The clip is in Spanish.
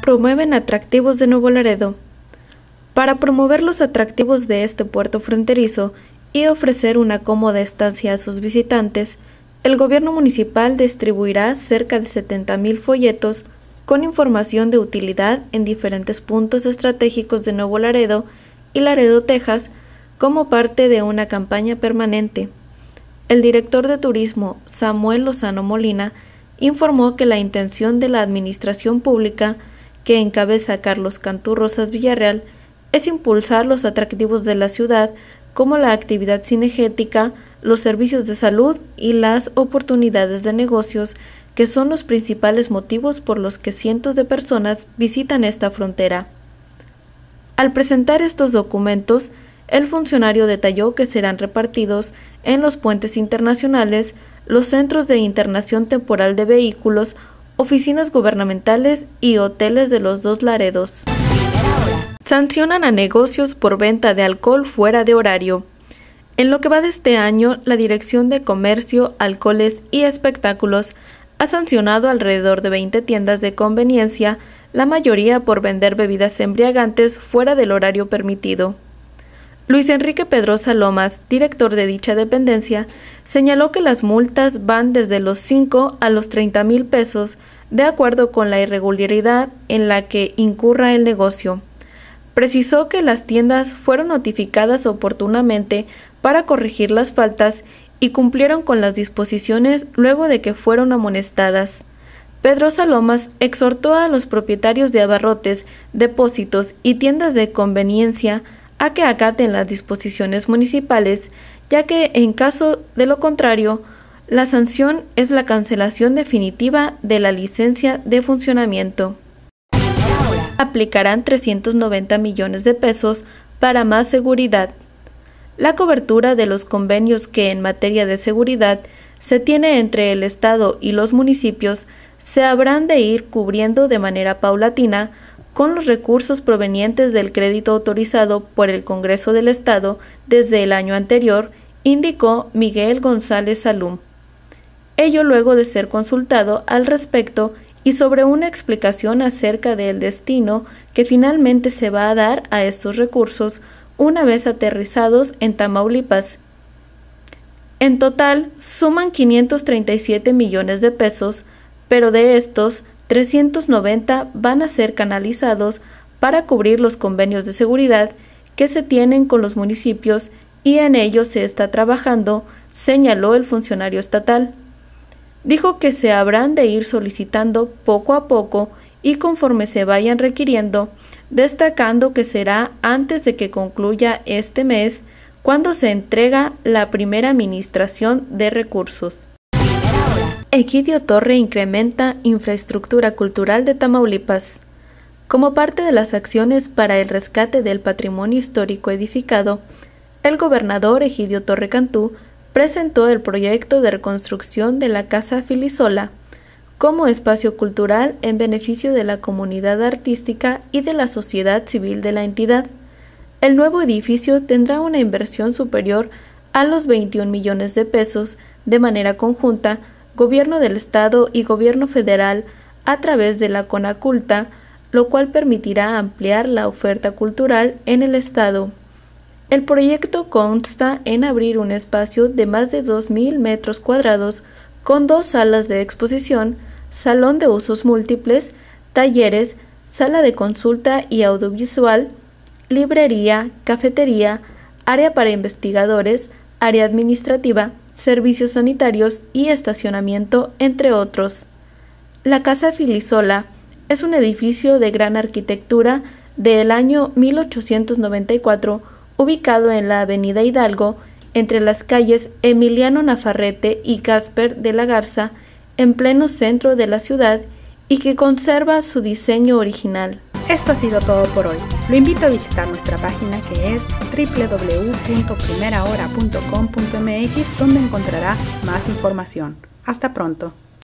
promueven atractivos de Nuevo Laredo. Para promover los atractivos de este puerto fronterizo y ofrecer una cómoda estancia a sus visitantes, el gobierno municipal distribuirá cerca de 70.000 folletos con información de utilidad en diferentes puntos estratégicos de Nuevo Laredo y Laredo, Texas, como parte de una campaña permanente. El director de turismo, Samuel Lozano Molina, informó que la intención de la administración pública, que encabeza Carlos Cantú Rosas Villarreal, es impulsar los atractivos de la ciudad como la actividad cinegética, los servicios de salud y las oportunidades de negocios que son los principales motivos por los que cientos de personas visitan esta frontera. Al presentar estos documentos, el funcionario detalló que serán repartidos en los puentes internacionales, los centros de internación temporal de vehículos, oficinas gubernamentales y hoteles de los dos Laredos. Sancionan a negocios por venta de alcohol fuera de horario. En lo que va de este año, la Dirección de Comercio, Alcoholes y Espectáculos ha sancionado alrededor de 20 tiendas de conveniencia, la mayoría por vender bebidas embriagantes fuera del horario permitido. Luis Enrique Pedrosa Lomas, director de dicha dependencia, señaló que las multas van desde los 5 a los 30 mil pesos, de acuerdo con la irregularidad en la que incurra el negocio. Precisó que las tiendas fueron notificadas oportunamente para corregir las faltas y cumplieron con las disposiciones luego de que fueron amonestadas. Pedro Salomas exhortó a los propietarios de abarrotes, depósitos y tiendas de conveniencia a que acaten las disposiciones municipales, ya que en caso de lo contrario, la sanción es la cancelación definitiva de la licencia de funcionamiento. Aplicarán 390 millones de pesos para más seguridad. La cobertura de los convenios que en materia de seguridad se tiene entre el Estado y los municipios se habrán de ir cubriendo de manera paulatina con los recursos provenientes del crédito autorizado por el Congreso del Estado desde el año anterior, indicó Miguel González Salum. Ello luego de ser consultado al respecto y sobre una explicación acerca del destino que finalmente se va a dar a estos recursos una vez aterrizados en Tamaulipas. En total suman 537 millones de pesos, pero de estos 390 van a ser canalizados para cubrir los convenios de seguridad que se tienen con los municipios y en ellos se está trabajando, señaló el funcionario estatal. Dijo que se habrán de ir solicitando poco a poco y conforme se vayan requiriendo, destacando que será antes de que concluya este mes cuando se entrega la primera administración de recursos. Egidio Torre incrementa infraestructura cultural de Tamaulipas. Como parte de las acciones para el rescate del patrimonio histórico edificado, el gobernador Egidio Torre Cantú presentó el proyecto de reconstrucción de la Casa Filisola como espacio cultural en beneficio de la comunidad artística y de la sociedad civil de la entidad. El nuevo edificio tendrá una inversión superior a los 21 millones de pesos de manera conjunta Gobierno del Estado y Gobierno federal a través de la CONACULTA, lo cual permitirá ampliar la oferta cultural en el Estado. El proyecto consta en abrir un espacio de más de 2.000 metros cuadrados con dos salas de exposición, salón de usos múltiples, talleres, sala de consulta y audiovisual, librería, cafetería, área para investigadores, área administrativa, servicios sanitarios y estacionamiento, entre otros. La Casa Filisola es un edificio de gran arquitectura del año 1894 ubicado en la Avenida Hidalgo entre las calles Emiliano Nafarrete y Casper de la Garza en pleno centro de la ciudad y que conserva su diseño original. Esto ha sido todo por hoy. Lo invito a visitar nuestra página que es www.primerahora.com.mx donde encontrará más información. Hasta pronto.